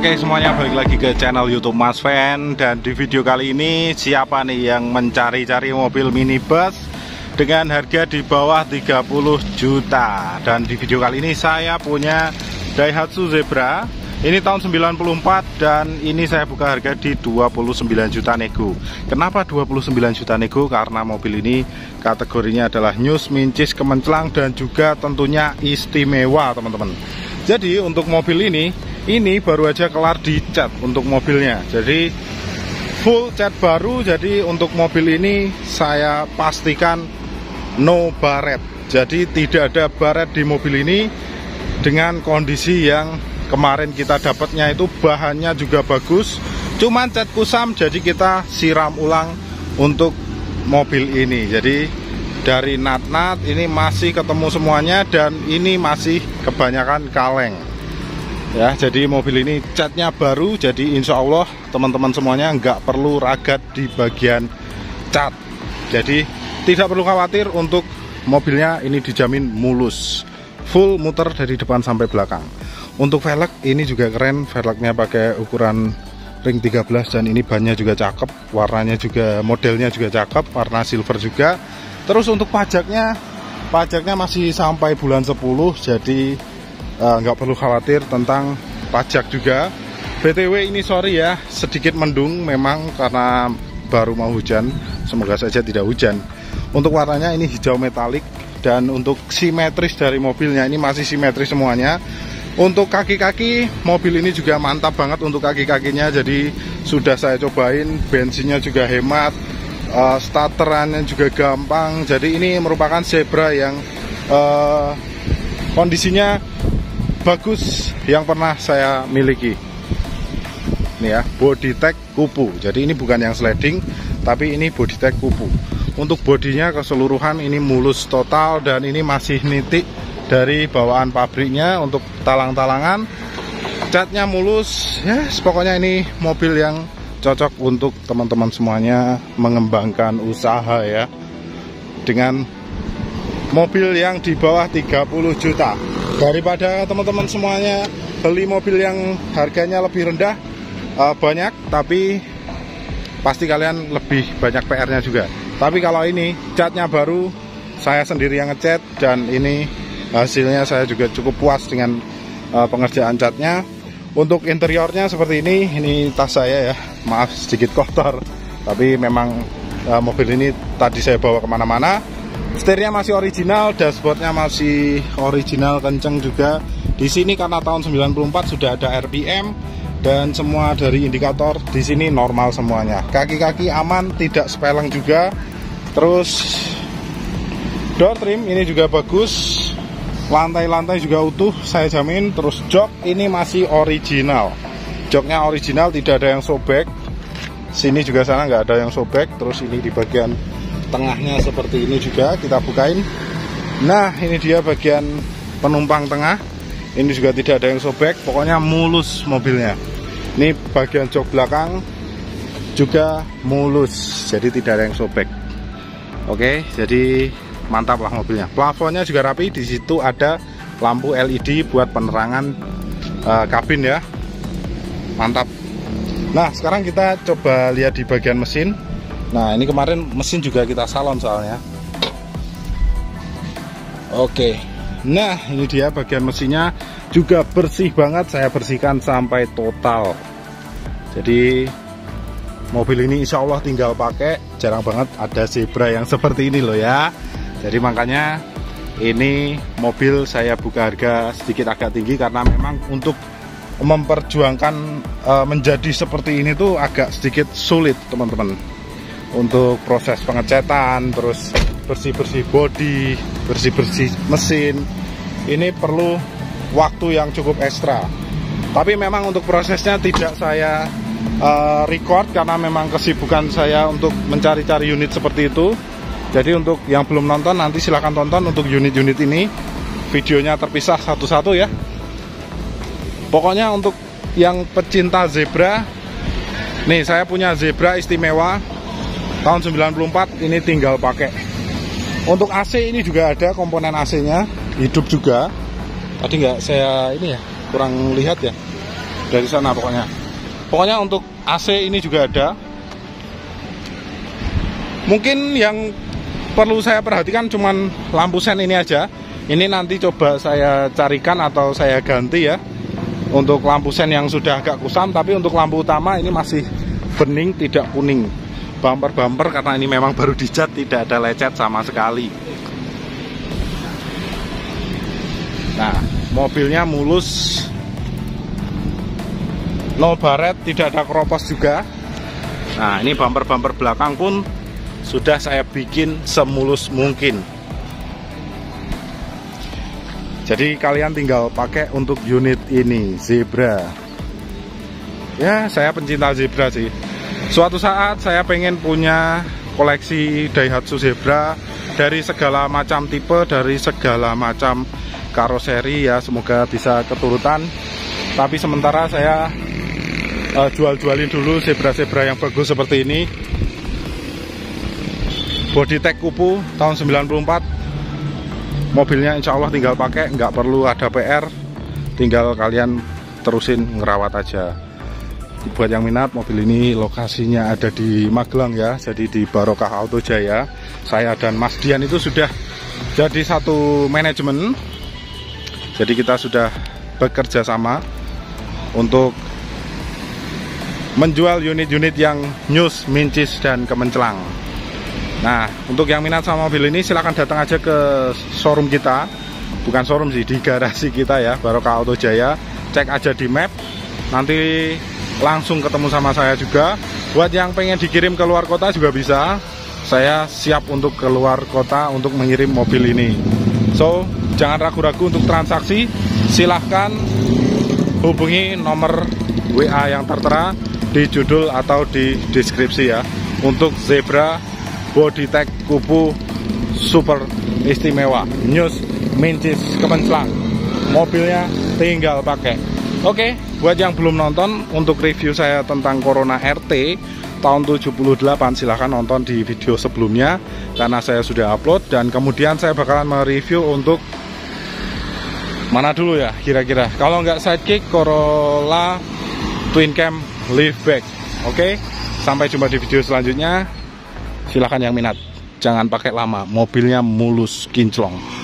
Oke semuanya balik lagi ke channel YouTube Mas Fan dan di video kali ini siapa nih yang mencari-cari mobil minibus dengan harga di bawah 30 juta? Dan di video kali ini saya punya Daihatsu Zebra. Ini tahun 94 dan ini saya buka harga di 29 juta nego. Kenapa 29 juta nego? Karena mobil ini kategorinya adalah news mincis kemenclang dan juga tentunya istimewa teman-teman. Jadi untuk mobil ini ini baru aja kelar dicat untuk mobilnya. Jadi full cat baru. Jadi untuk mobil ini saya pastikan no baret. Jadi tidak ada baret di mobil ini dengan kondisi yang kemarin kita dapatnya itu bahannya juga bagus. Cuman cat kusam jadi kita siram ulang untuk mobil ini. Jadi dari nat-nat ini masih ketemu semuanya dan ini masih kebanyakan kaleng ya jadi mobil ini catnya baru jadi insya Allah teman-teman semuanya nggak perlu ragat di bagian cat. Jadi tidak perlu khawatir untuk mobilnya ini dijamin mulus. Full muter dari depan sampai belakang. Untuk velg ini juga keren. Velgnya pakai ukuran ring 13 dan ini bannya juga cakep. Warnanya juga modelnya juga cakep warna silver juga. Terus untuk pajaknya pajaknya masih sampai bulan 10 jadi nggak uh, perlu khawatir tentang pajak juga. BTW ini sorry ya sedikit mendung memang karena baru mau hujan. Semoga saja tidak hujan. Untuk warnanya ini hijau metalik dan untuk simetris dari mobilnya ini masih simetris semuanya. Untuk kaki-kaki mobil ini juga mantap banget untuk kaki-kakinya. Jadi sudah saya cobain bensinnya juga hemat uh, starterannya juga gampang. Jadi ini merupakan zebra yang uh, kondisinya bagus yang pernah saya miliki. Ini ya body tag kupu. Jadi ini bukan yang sliding tapi ini body tag kupu. Untuk bodinya keseluruhan ini mulus total dan ini masih nitik dari bawaan pabriknya untuk talang-talangan. Catnya mulus ya yes, pokoknya ini mobil yang cocok untuk teman-teman semuanya mengembangkan usaha ya. Dengan mobil yang di bawah 30 juta daripada teman-teman semuanya beli mobil yang harganya lebih rendah uh, banyak tapi pasti kalian lebih banyak PR-nya juga. Tapi kalau ini catnya baru saya sendiri yang ngecat dan ini hasilnya saya juga cukup puas dengan uh, pengerjaan catnya. Untuk interiornya seperti ini ini tas saya ya. Maaf sedikit kotor tapi memang uh, mobil ini tadi saya bawa ke mana-mana Setirnya masih original, dashboardnya masih original kenceng juga. Di sini karena tahun 94 sudah ada RPM dan semua dari indikator di sini normal semuanya. Kaki-kaki aman, tidak sepeleng juga. Terus door trim ini juga bagus. Lantai-lantai juga utuh, saya jamin. Terus jok ini masih original. Joknya original, tidak ada yang sobek. Sini juga sana nggak ada yang sobek. Terus ini di bagian tengahnya seperti ini juga kita bukain. Nah ini dia bagian penumpang tengah. Ini juga tidak ada yang sobek pokoknya mulus mobilnya. Ini bagian jok belakang juga mulus jadi tidak ada yang sobek. Oke jadi mantap lah mobilnya. Plafonnya juga rapi di situ ada lampu LED buat penerangan uh, kabin ya. Mantap. Nah sekarang kita coba lihat di bagian mesin Nah ini kemarin mesin juga kita salon soalnya. Oke. Nah ini dia bagian mesinnya juga bersih banget. Saya bersihkan sampai total. Jadi mobil ini insya Allah tinggal pakai. Jarang banget ada zebra yang seperti ini loh ya. Jadi makanya ini mobil saya buka harga sedikit agak tinggi karena memang untuk memperjuangkan e, menjadi seperti ini tuh agak sedikit sulit teman-teman untuk proses pengecatan terus bersih-bersih bodi bersih-bersih mesin. Ini perlu waktu yang cukup ekstra. Tapi memang untuk prosesnya tidak saya uh, record karena memang kesibukan saya untuk mencari-cari unit seperti itu. Jadi untuk yang belum nonton nanti silahkan tonton untuk unit-unit ini. Videonya terpisah satu-satu ya. Pokoknya untuk yang pecinta zebra nih saya punya zebra istimewa tahun 94 ini tinggal pakai. Untuk AC ini juga ada komponen AC nya hidup juga. Tadi nggak saya ini ya kurang lihat ya dari sana pokoknya. Pokoknya untuk AC ini juga ada. Mungkin yang perlu saya perhatikan cuman lampu sen ini aja. Ini nanti coba saya carikan atau saya ganti ya. Untuk lampu sen yang sudah agak kusam tapi untuk lampu utama ini masih bening tidak kuning bumper-bumper karena ini memang baru dicat tidak ada lecet sama sekali. Nah mobilnya mulus. No baret tidak ada keropos juga. Nah ini bumper-bumper belakang pun sudah saya bikin semulus mungkin. Jadi kalian tinggal pakai untuk unit ini zebra. Ya saya pencinta zebra sih suatu saat saya pengen punya koleksi Daihatsu Zebra dari segala macam tipe dari segala macam karoseri ya semoga bisa keturutan. Tapi sementara saya uh, jual-jualin dulu zebra-zebra yang bagus seperti ini. Body tag kupu tahun 94 mobilnya insya Allah tinggal pakai nggak perlu ada PR tinggal kalian terusin ngerawat aja buat yang minat mobil ini lokasinya ada di Magelang ya jadi di Barokah Auto Jaya saya dan Mas Dian itu sudah jadi satu manajemen jadi kita sudah bekerja sama untuk menjual unit-unit yang news, mincis, dan kemencelang Nah, untuk yang minat sama mobil ini silahkan datang aja ke showroom kita. Bukan showroom sih, di garasi kita ya, Barokah Auto Jaya. Cek aja di map. Nanti langsung ketemu sama saya juga. Buat yang pengen dikirim ke luar kota juga bisa. Saya siap untuk keluar kota untuk mengirim mobil ini. So, jangan ragu-ragu untuk transaksi. Silahkan hubungi nomor WA yang tertera di judul atau di deskripsi ya. Untuk Zebra body tag kupu super istimewa news mincis kemencelang mobilnya tinggal pakai oke buat yang belum nonton untuk review saya tentang Corona RT tahun 78 silahkan nonton di video sebelumnya karena saya sudah upload dan kemudian saya bakalan mereview untuk mana dulu ya kira-kira. Kalau nggak sidekick Corolla Twin Cam Liftback oke sampai jumpa di video selanjutnya. Silahkan yang minat jangan pakai lama mobilnya mulus kinclong